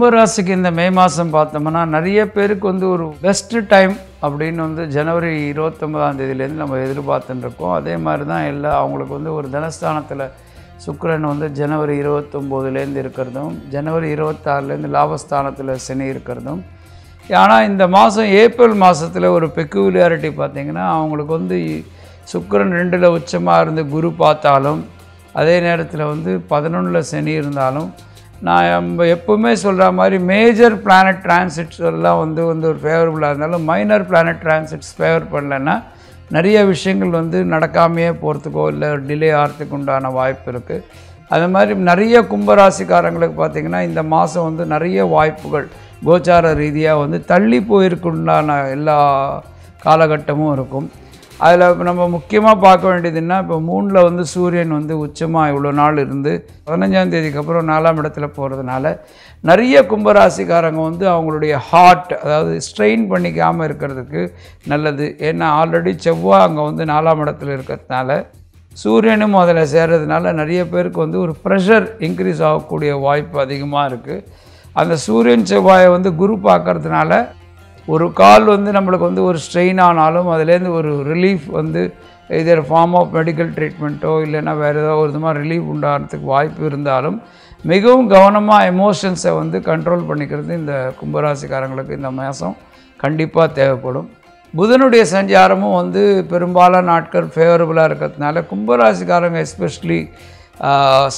கும்பராசிக்கு இந்த மே மாதம் பார்த்தோம்னா நிறைய பேருக்கு வந்து ஒரு பெஸ்ட்டு டைம் அப்படின்னு வந்து ஜனவரி இருபத்தொம்பதாம் தேதியிலேருந்து நம்ம எதிர்பார்த்துட்டுருக்கோம். அதே மாதிரி தான் எல்லா அவங்களுக்கு வந்து ஒரு தனஸ்தானத்தில் சுக்கரன் வந்து ஜனவரி இருபத்தொம்போதுலேருந்து இருக்கிறதும் ஜனவரி இருபத்தாறுலேருந்து லாபஸ்தானத்தில் சனி இருக்கிறதும். ஆனால் இந்த மாதம் ஏப்ரல் மாதத்தில் ஒரு பெக்குவிலியாரிட்டி பார்த்திங்கன்னா அவங்களுக்கு வந்து சுக்கரன் ரெண்டில் உச்சமாக இருந்து குரு பார்த்தாலும் அதே நேரத்தில் வந்து பதினொன்றில் சனி இருந்தாலும் நான் நம்ம எப்போவுமே சொல்கிற மாதிரி மேஜர் பிளானட் டிரான்சிட்ஸ் எல்லாம் வந்து வந்து ஒரு ஃபேவரபுளாக இருந்தாலும் மைனர் பிளானட் டிரான்சிட்ஸ் ஃபேவர் பண்ணலைன்னா நிறைய விஷயங்கள் வந்து நடக்காமையே போகிறதுக்கோ இல்லை டிலே ஆகிறதுக்கு உண்டான வாய்ப்பு இருக்குது அது மாதிரி நிறைய கும்பராசிக்காரங்களுக்கு பார்த்திங்கன்னா இந்த மாதம் வந்து நிறைய வாய்ப்புகள் கோச்சார ரீதியாக வந்து தள்ளி போயிருக்குண்டான எல்லா காலகட்டமும் இருக்கும். அதில் நம்ம முக்கியமாக பார்க்க வேண்டியதுன்னா இப்போ மூணில் வந்து சூரியன் வந்து உச்சமாக இவ்வளோ நாள் இருந்து பதினஞ்சாம் தேதிக்கு அப்புறம் நாலாம் இடத்துல போகிறதுனால நிறைய கும்பராசிக்காரங்க வந்து அவங்களுடைய ஹார்ட் அதாவது ஸ்ட்ரெயின் பண்ணிக்காமல் இருக்கிறதுக்கு நல்லது. ஏன்னா ஆல்ரெடி செவ்வாய் அங்கே வந்து நாலாம் இடத்துல இருக்கிறதுனால சூரியனும் அதில் சேர்றதுனால நிறைய பேருக்கு வந்து ஒரு ப்ரெஷர் இன்க்ரீஸ் ஆகக்கூடிய வாய்ப்பு அதிகமாக இருக்குது அந்த சூரியன் செவ்வாயை வந்து குரு பார்க்கறதுனால ஒரு கால் வந்து நம்மளுக்கு வந்து ஒரு ஸ்ட்ரெயின் ஆனாலும் அதுலேருந்து ஒரு ரிலீஃப் வந்து இதர் ஃபார்ம் ஆஃப் மெடிக்கல் ட்ரீட்மெண்ட்டோ இல்லைன்னா வேறு ஏதோ ஒரு விதமாக ரிலீஃப் உண்டாகிறதுக்கு வாய்ப்பு இருந்தாலும் மிகவும் கவனமாக எமோஷன்ஸை வந்து கண்ட்ரோல் பண்ணிக்கிறது இந்த கும்பராசிக்காரங்களுக்கு இந்த மாதம் கண்டிப்பாக தேவைப்படும். புதனுடைய சஞ்சாரமும் வந்து பெரும்பாலான நாட்கள் ஃபேவரபுளாக இருக்கிறதுனால கும்பராசிக்காரங்க எஸ்பெஷலி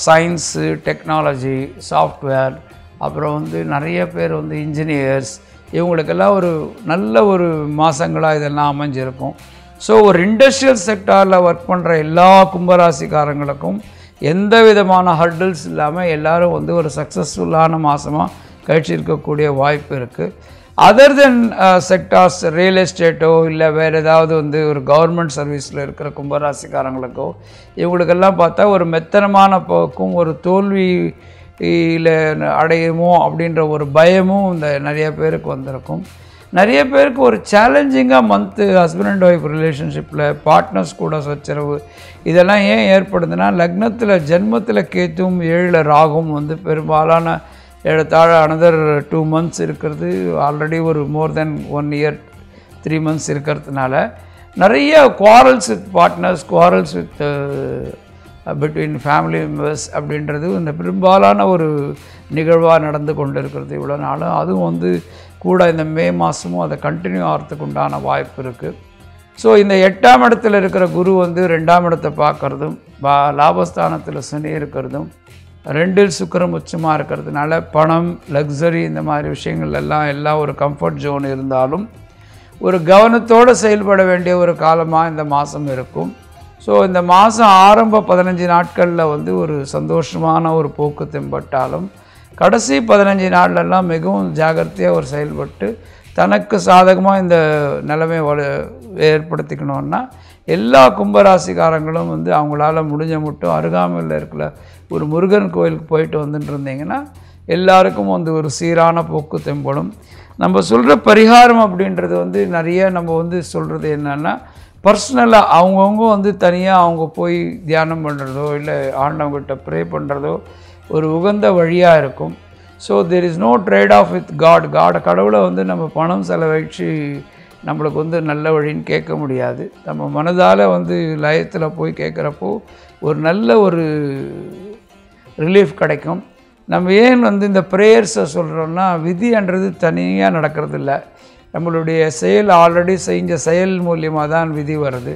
சயின்ஸு டெக்னாலஜி சாஃப்ட்வேர் அப்புறம் வந்து நிறைய பேர் வந்து இன்ஜினியர்ஸ் இவங்களுக்கெல்லாம் ஒரு நல்ல ஒரு மாதங்களாக இதெல்லாம் அமைஞ்சிருக்கும். ஸோ ஒரு இண்டஸ்ட்ரியல் செக்டாரில் ஒர்க் பண்ணுற எல்லா கும்பராசிக்காரங்களுக்கும் எந்த விதமான ஹர்டில்ஸ் இல்லாமல் எல்லோரும் வந்து ஒரு சக்ஸஸ்ஃபுல்லான மாதமாக கழிச்சிருக்கக்கூடிய வாய்ப்பு இருக்குது அதர் தென் செக்டார்ஸ் ரியல் எஸ்டேட்டோ இல்லை வேறு ஏதாவது வந்து ஒரு கவர்மெண்ட் சர்வீஸில் இருக்கிற கும்பராசிக்காரங்களுக்கோ இவங்களுக்கெல்லாம் பார்த்தா ஒரு மெத்தனமான போக்கும் ஒரு தோல்வி இல்லை அடையுமோ அப்படின்ற ஒரு பயமும் இந்த நிறைய பேருக்கு வந்திருக்கும். நிறைய பேருக்கு ஒரு சேலஞ்சிங்காக மந்த்து ஹஸ்பண்ட் அண்ட் ஒய்ஃப் ரிலேஷன்ஷிப்பில் பார்ட்னர்ஸ் கூட சச்சரவு. இதெல்லாம் ஏன் ஏற்படுதுன்னா லக்னத்தில் ஜென்மத்தில் கேத்தும் ஏழில் ராகும் வந்து பெரும்பாலான ஏழத்தாழ அனதர் டூ மந்த்ஸ் இருக்கிறது. ஆல்ரெடி ஒரு more than one year three months இருக்கிறதுனால நிறைய quarrels with partners quarrels with between family members அப்படின்றது இந்த பெரும்பாலான ஒரு நிகழ்வாக நடந்து கொண்டு இருக்கிறது இவ்வளோ நாளும் அதுவும் வந்து கூட இந்த மே மாதமும் அதை கண்டினியூ ஆகிறதுக்கு உண்டான வாய்ப்பு இருக்குது ஸோ இந்த எட்டாம் இடத்துல இருக்கிற குரு வந்து ரெண்டாம் இடத்தை பார்க்குறதும் பா லாபஸ்தானத்தில் சனி இருக்கிறதும் ரெண்டில் சுக்கரம் உச்சமாக இருக்கிறதுனால பணம் லக்ஸரி இந்த மாதிரி விஷயங்கள் எல்லாம் எல்லாம் ஒரு கம்ஃபர்ட் ஜோன் இருந்தாலும் ஒரு கவனத்தோடு செயல்பட வேண்டிய ஒரு காலமாக இந்த மாதம் இருக்கும். ஸோ இந்த மாதம் ஆரம்ப பதினஞ்சு நாட்களில் வந்து ஒரு சந்தோஷமான ஒரு போக்கு தென்பட்டாலும் கடைசி பதினஞ்சு நாள்லெல்லாம் மிகவும் ஜாகிரதையாக ஒரு செயல்பட்டு தனக்கு சாதகமாக இந்த நிலைமை வலு ஏற்படுத்திக்கணுன்னா எல்லா கும்பராசிக்காரங்களும் வந்து அவங்களால முடிஞ்ச மட்டும் அருகாமையில் இருக்கிற ஒரு முருகன் கோயிலுக்கு போயிட்டு வந்துட்டு இருந்தீங்கன்னா எல்லாருக்கும் வந்து ஒரு சீரான போக்கு தெம்படும். நம்ம சொல்கிற பரிகாரம் அப்படின்றது வந்து நிறைய நம்ம வந்து சொல்கிறது என்னென்னா பர்சனலாக அவங்கவுங்க வந்து தனியாக அவங்க போய் தியானம் பண்ணுறதோ இல்லை ஆண்டவங்கிட்ட ப்ரே பண்ணுறதோ ஒரு உகந்த வழியாக இருக்கும். So there is no trade off with God God கடவுளை வந்து நம்ம பணம் செலவழித்து நம்மளுக்கு வந்து நல்ல வழின்னு கேட்க முடியாது. நம்ம மனதால் வந்து லயத்தில் போய் கேட்குறப்போ ஒரு நல்ல ஒரு ரிலீஃப் கிடைக்கும். நம்ம ஏன் வந்து இந்த ப்ரேயர்ஸை சொல்கிறோன்னா விதின்றது தனியாக நடக்கிறது இல்லை நம்மளுடைய செயல் ஆல்ரெடி செஞ்ச செயல் மூலியமாக தான் விதி வருது.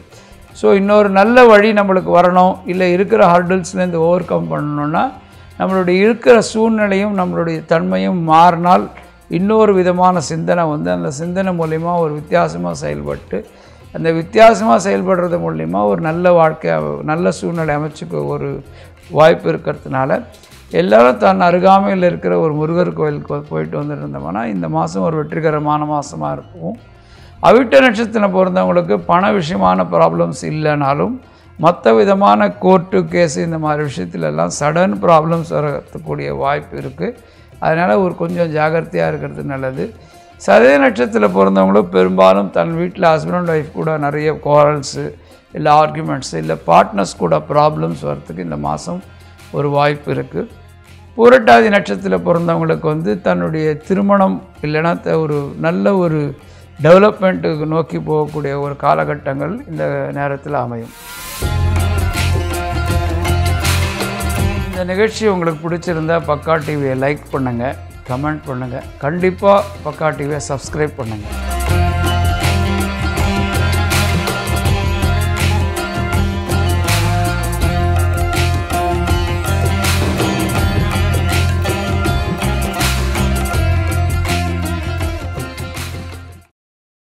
ஸோ இன்னொரு நல்ல வழி நம்மளுக்கு வரணும். இல்லை இருக்கிற ஹர்டில்ஸ்லேருந்து ஓவர் கம் பண்ணணுன்னா நம்மளுடைய இருக்கிற சூழ்நிலையும் நம்மளுடைய தன்மையும் மாறினால் இன்னொரு விதமான சிந்தனை வந்து அந்த சிந்தனை மூலிமா ஒரு வித்தியாசமாக செயல்பட்டு அந்த வித்தியாசமாக செயல்படுறது மூலிமா ஒரு நல்ல வாழ்க்கை நல்ல சூழ்நிலை அமைச்சுக்க ஒரு வாய்ப்பு இருக்கிறதுனால எல்லோரும் தன் அருகாமையில் இருக்கிற ஒரு முருகர் கோயிலுக்கு போயிட்டு வந்துட்டு இருந்தோம்னா இந்த மாதம் ஒரு வெற்றிகரமான மாதமாக இருக்கும். அவிட்ட நட்சத்திரம் பிறந்தவங்களுக்கு பண விஷயமான ப்ராப்ளம்ஸ் இல்லைனாலும் மற்ற விதமான கோர்ட்டு கேஸு இந்த மாதிரி விஷயத்துலலாம் சடன் ப்ராப்ளம்ஸ் வரக்கூடிய வாய்ப்பு இருக்குது அதனால் ஒரு கொஞ்சம் ஜாகிரதையாக இருக்கிறது நல்லது. சதய நட்சத்திரத்தில் பிறந்தவங்களும் பெரும்பாலும் தன் வீட்டில் ஹஸ்பண்ட் அண்ட் ஒய்ஃப் கூட நிறைய குவாரல்ஸு இல்லை ஆர்குமெண்ட்ஸு இல்லை பார்ட்னர்ஸ் கூட ப்ராப்ளம்ஸ் வரத்துக்கு இந்த மாதம் ஒரு வாய்ப்பு இருக்குது புரட்டாதி நட்சத்திரத்தில் பிறந்தவங்களுக்கு வந்து தன்னுடைய திருமணம் இல்லைன்னா த- ஒரு நல்ல ஒரு டெவலப்மெண்ட்டுக்கு நோக்கி போகக்கூடிய ஒரு காலகட்டங்கள் இந்த நேரத்தில் அமையும். இந்த நிகழ்ச்சி உங்களுக்கு பிடிச்சிருந்தா பக்கா டிவியை லைக் பண்ணுங்கள் கமெண்ட் பண்ணுங்கள் கண்டிப்பாக பக்கா டிவியை சப்ஸ்கிரைப் பண்ணுங்கள்